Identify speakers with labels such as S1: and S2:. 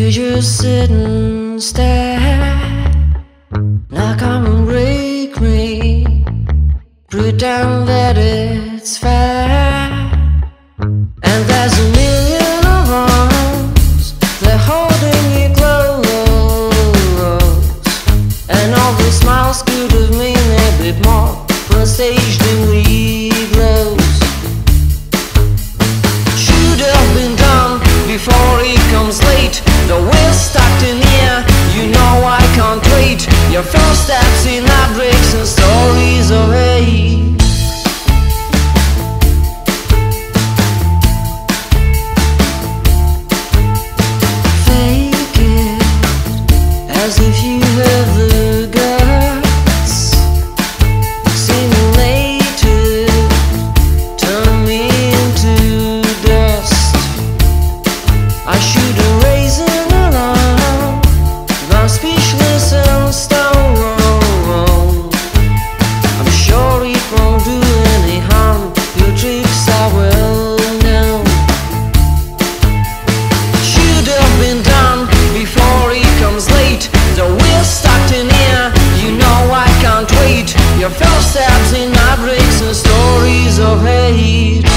S1: You just sit and stare. Now come and break me. Pretend that it's fair. And there's a million of arms. They're holding you close. And all the smiles could have mean a bit more. On wait. Your first steps in heartbreaks and stories of hate. Fake it as if you tabs in my brakes and stories of hate.